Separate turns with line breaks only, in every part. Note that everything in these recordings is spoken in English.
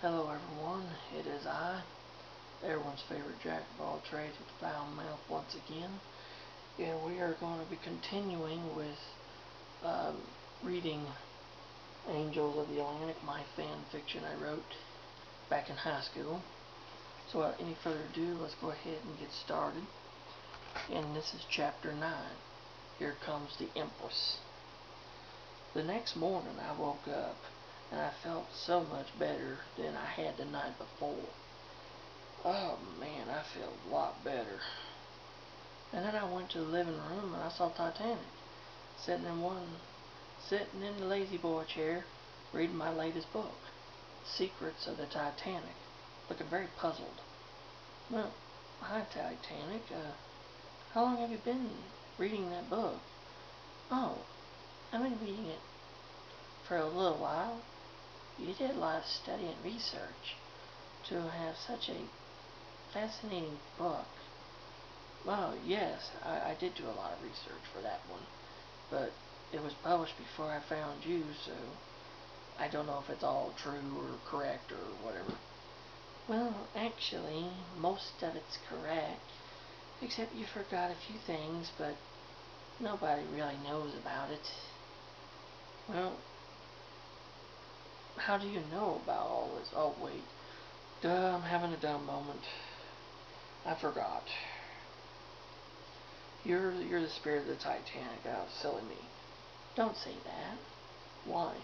Hello everyone, it is I, everyone's favorite jack of all trades with the foul mouth once again. And we are going to be continuing with um, reading Angels of the Atlantic, my fan fiction I wrote back in high school. So without any further ado, let's go ahead and get started. And this is chapter 9. Here comes the Empress. The next morning I woke up and I felt so much better than I had the night before. Oh man, I feel a lot better. And then I went to the living room and I saw Titanic sitting in one, sitting in the La-Z-Boy chair, reading my latest book, Secrets of the Titanic, looking very puzzled. Well, hi Titanic. Uh, how long have you been reading that book? Oh, I've been reading it for a little while. You did a lot of study and research to have such a fascinating book. Well, yes, I, I did do a lot of research for that one, but it was published before I found you, so I don't know if it's all true or correct or whatever. Well, actually, most of it's correct, except you forgot a few things, but nobody really knows about it. Well, how do you know about all this? Oh, wait. Duh, I'm having a dumb moment. I forgot. You're, you're the spirit of the Titanic. Oh, silly me. Don't say that. Why?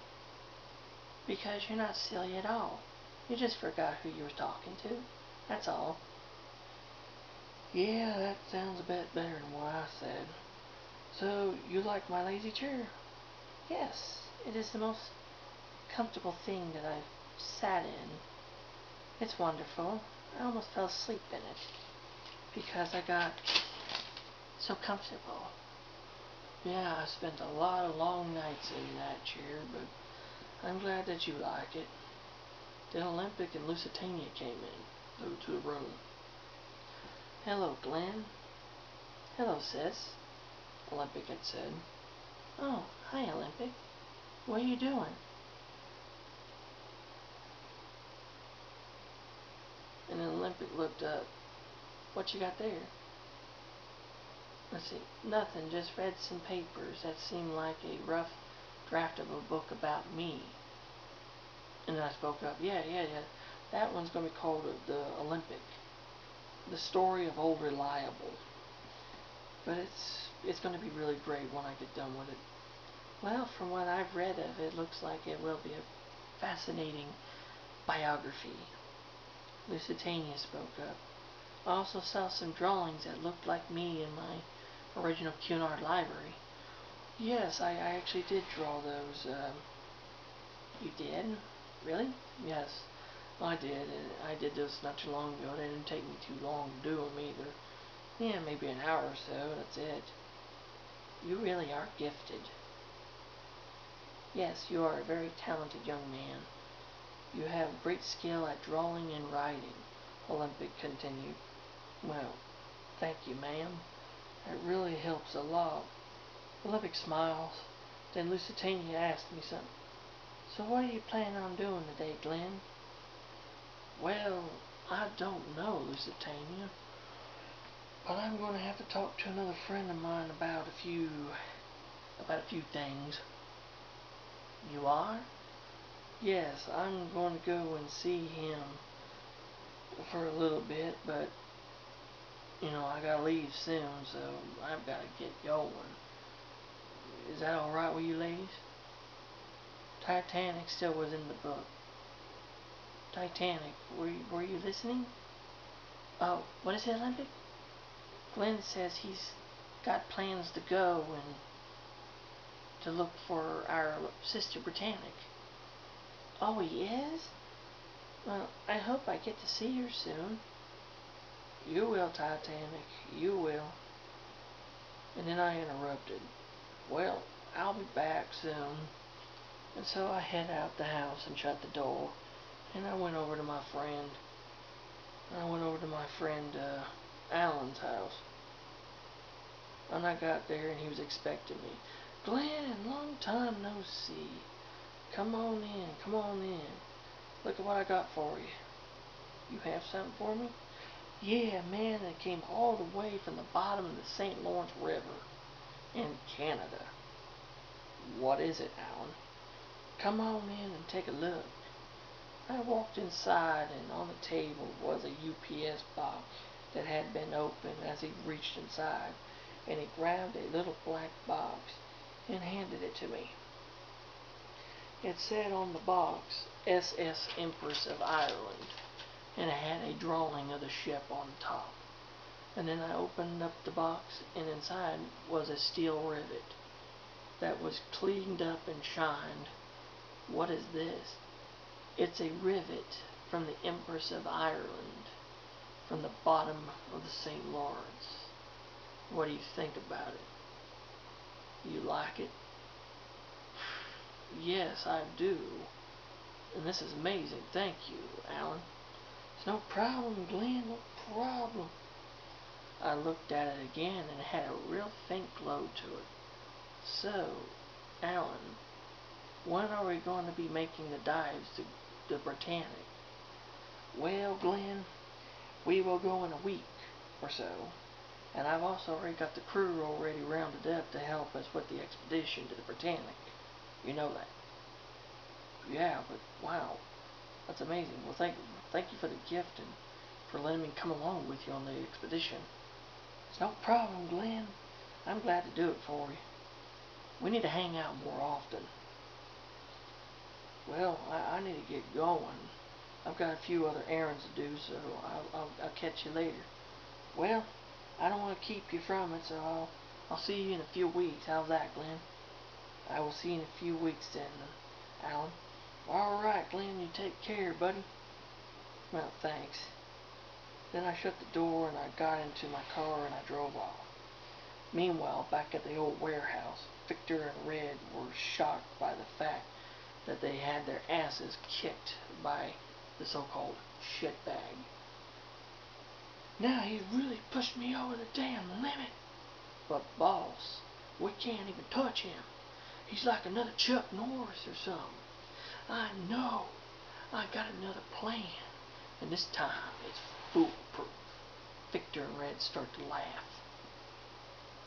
Because you're not silly at all. You just forgot who you were talking to. That's all. Yeah, that sounds a bit better than what I said. So, you like my lazy chair? Yes, it is the most comfortable thing that I've sat in. It's wonderful. I almost fell asleep in it because I got so comfortable. Yeah, I spent a lot of long nights in that chair, but I'm glad that you like it. The Olympic and Lusitania came in though, to the room. Hello, Glenn. Hello, sis, Olympic had said. Oh, hi, Olympic. What are you doing? And then Olympic looked up. What you got there? Let's see. Nothing. Just read some papers that seemed like a rough draft of a book about me. And I spoke up. Yeah, yeah, yeah. That one's going to be called the Olympic. The story of Old Reliable. But it's it's going to be really great when I get done with it. Well, from what I've read of it, looks like it will be a fascinating biography. Lusitania spoke up. I also saw some drawings that looked like me in my original Cunard livery. Yes, I, I actually did draw those. Uh, you did? Really? Yes, I did. I did those not too long ago. It didn't take me too long to do them either. Yeah, maybe an hour or so. That's it. You really are gifted. Yes, you are a very talented young man. You have great skill at drawing and writing, Olympic continued. Well, thank you, ma'am. It really helps a lot. Olympic smiles. Then Lusitania asked me something. So what are you planning on doing today, Glenn? Well, I don't know, Lusitania. But I'm going to have to talk to another friend of mine about a few about a few things. You are? Yes, I'm going to go and see him for a little bit, but you know, I gotta leave soon, so I've gotta get going. Is that alright with you ladies? Titanic still was in the book. Titanic, were you, were you listening? Oh, what is it, Olympic? Glenn says he's got plans to go and to look for our sister Britannic. Oh, he is? Well, I hope I get to see her soon. You will, Titanic. You will. And then I interrupted. Well, I'll be back soon. And so I head out the house and shut the door. And I went over to my friend. I went over to my friend uh, Alan's house. And I got there and he was expecting me. Glenn, long time no see. Come on in, come on in. Look at what I got for you. You have something for me? Yeah, man, it came all the way from the bottom of the St. Lawrence River in Canada. What is it, Alan? Come on in and take a look. I walked inside, and on the table was a UPS box that had been opened as he reached inside, and he grabbed a little black box and handed it to me. It said on the box, SS Empress of Ireland, and it had a drawing of the ship on top. And then I opened up the box, and inside was a steel rivet that was cleaned up and shined. What is this? It's a rivet from the Empress of Ireland, from the bottom of the St. Lawrence. What do you think about it? You like it? Yes, I do. And this is amazing. Thank you, Alan. It's no problem, Glenn, no problem. I looked at it again and it had a real faint glow to it. So, Alan, when are we going to be making the dives to the Britannic? Well, Glenn, we will go in a week or so. And I've also already got the crew already rounded up to help us with the expedition to the Britannic. You know that. Yeah, but wow. That's amazing. Well, thank thank you for the gift and for letting me come along with you on the expedition. It's no problem, Glenn. I'm glad to do it for you. We need to hang out more often. Well, I, I need to get going. I've got a few other errands to do, so I'll, I'll, I'll catch you later. Well, I don't want to keep you from it, so I'll, I'll see you in a few weeks. How's that, Glenn? I will see you in a few weeks then, uh, Alan. All right, Glenn, you take care, buddy. Well, thanks. Then I shut the door and I got into my car and I drove off. Meanwhile, back at the old warehouse, Victor and Red were shocked by the fact that they had their asses kicked by the so-called shitbag. Now he's really pushed me over the damn limit. But boss, we can't even touch him. He's like another Chuck Norris or something. I know. I got another plan. And this time it's foolproof. Victor and Red start to laugh.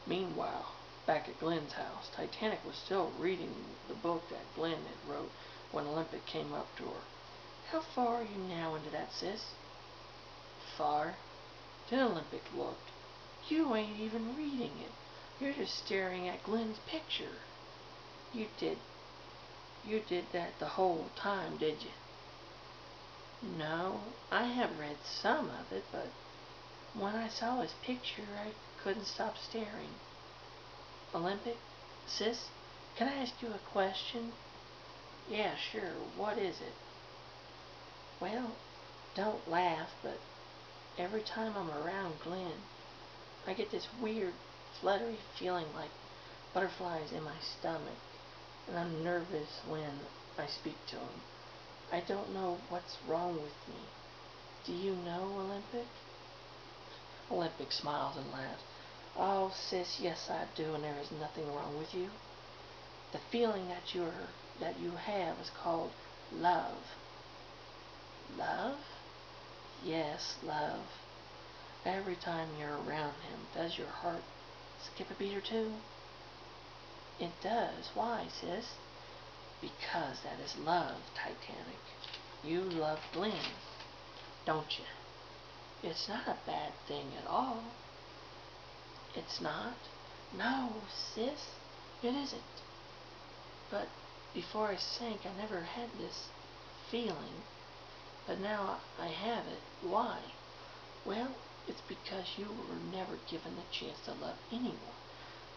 Meanwhile, back at Glenn's house, Titanic was still reading the book that Glenn had wrote when Olympic came up to her. How far are you now into that, sis? Far. Then Olympic looked. You ain't even reading it. You're just staring at Glenn's picture. You did you did that the whole time, did you? No, I have read some of it, but when I saw his picture, I couldn't stop staring. Olympic, sis, can I ask you a question? Yeah, sure. What is it? Well, don't laugh, but every time I'm around Glenn, I get this weird, fluttery feeling like butterflies in my stomach and I'm nervous when I speak to him. I don't know what's wrong with me. Do you know, Olympic? Olympic smiles and laughs. Oh, sis, yes I do, and there is nothing wrong with you. The feeling that you're that you have is called love. Love? Yes, love. Every time you're around him, does your heart skip a beat or two? It does. Why, sis? Because that is love, Titanic. You love Glenn, don't you? It's not a bad thing at all. It's not? No, sis, it isn't. But before I sank, I never had this feeling. But now I have it. Why? Well, it's because you were never given the chance to love anyone.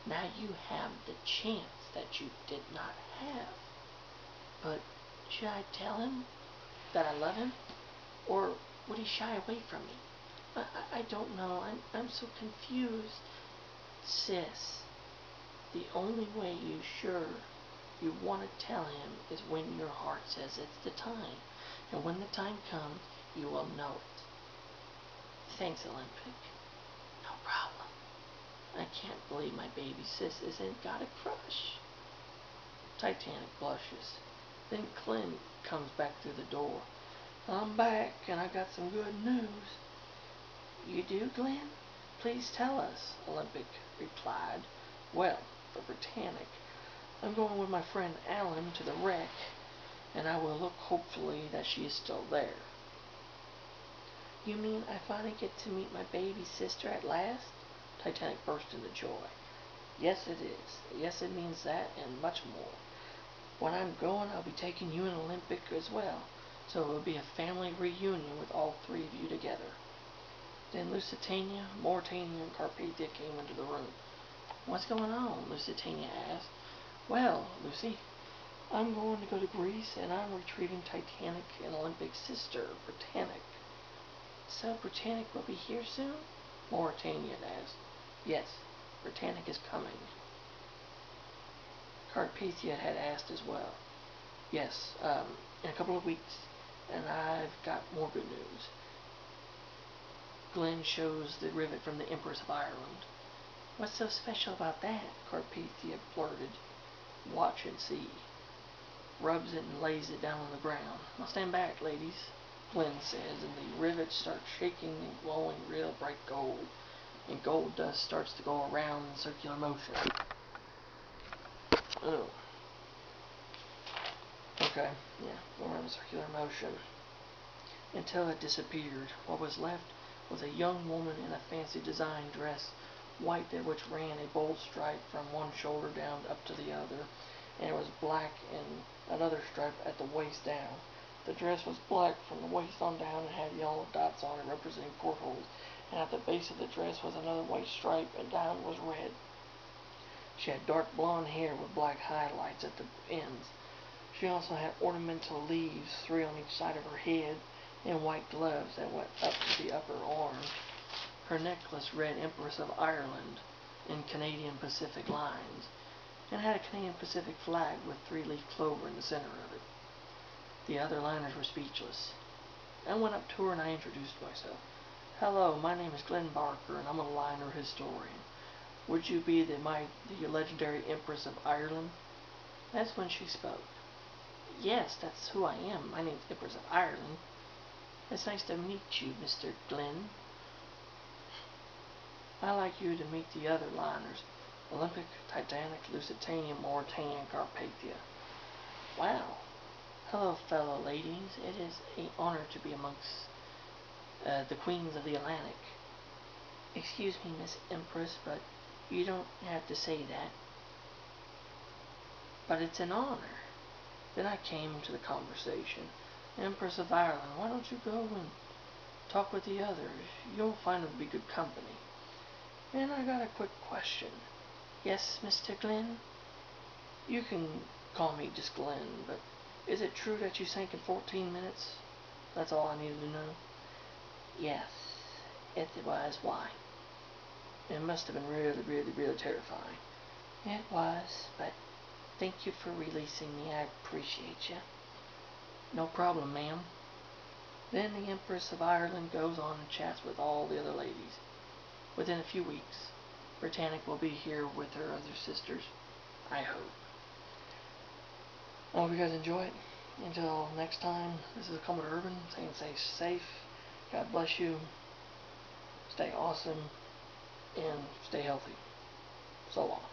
Now you have the chance that you did not have. But should I tell him that I love him? Or would he shy away from me? I, I don't know. I'm, I'm so confused. Sis, the only way you sure you want to tell him is when your heart says it's the time. And when the time comes, you will know it. Thanks, Olympic. I can't believe my baby sis isn't got a crush. Titanic blushes. Then Clint comes back through the door. I'm back, and I got some good news. You do, Glenn? Please tell us, Olympic replied. Well, for Britannic, I'm going with my friend Alan to the wreck, and I will look hopefully that she is still there. You mean I finally get to meet my baby sister at last? Titanic burst into joy. Yes, it is. Yes, it means that and much more. When I'm going, I'll be taking you and Olympic as well, so it will be a family reunion with all three of you together. Then Lusitania, Mauretania, and Carpathia came into the room. What's going on? Lusitania asked. Well, Lucy, I'm going to go to Greece, and I'm retrieving Titanic and Olympic's sister, Britannic. So Britannic will be here soon? Mauretania asked. Yes, Britannic is coming. Carpathia had asked as well. Yes, um, in a couple of weeks, and I've got more good news. Glenn shows the rivet from the Empress of Ireland. What's so special about that? Carpathia blurted. Watch and see. Rubs it and lays it down on the ground. Now stand back, ladies, Glenn says, and the rivet starts shaking and glowing real bright gold, and gold dust starts to go around in circular motion. Oh. Okay, yeah, go around in circular motion. Until it disappeared. What was left was a young woman in a fancy design dress, white that which ran a bold stripe from one shoulder down up to the other, and it was black and another stripe at the waist down. The dress was black from the waist on down and had yellow dots on it representing portholes, and at the base of the dress was another white stripe, and down was red. She had dark blonde hair with black highlights at the ends. She also had ornamental leaves, three on each side of her head, and white gloves that went up to the upper arm. Her necklace read Empress of Ireland in Canadian Pacific lines, and had a Canadian Pacific flag with three-leaf clover in the center of it. The other liners were speechless. I went up to her and I introduced myself. Hello, my name is Glenn Barker, and I'm a liner historian. Would you be the my the legendary Empress of Ireland? That's when she spoke. Yes, that's who I am. My name's Empress of Ireland. It's nice to meet you, Mr. Glenn. I'd like you to meet the other liners. Olympic, Titanic, Lusitania, Mauretania, Carpathia. Wow. Hello, fellow ladies. It is an honor to be amongst uh, the queens of the Atlantic. Excuse me, Miss Empress, but you don't have to say that. But it's an honor. Then I came to the conversation. Empress of Ireland, why don't you go and talk with the others? You'll find them to be good company. And I got a quick question. Yes, Mr. Glenn? You can call me just Glenn, but is it true that you sank in 14 minutes? That's all I needed to know. Yes, it was. Why? It must have been really, really, really terrifying. It was, but thank you for releasing me. I appreciate you. No problem, ma'am. Then the Empress of Ireland goes on and chats with all the other ladies. Within a few weeks, Britannic will be here with her other sisters. I hope. I hope you guys enjoy it. Until next time, this is Commodore Urban saying stay safe. God bless you. Stay awesome. And stay healthy. So long.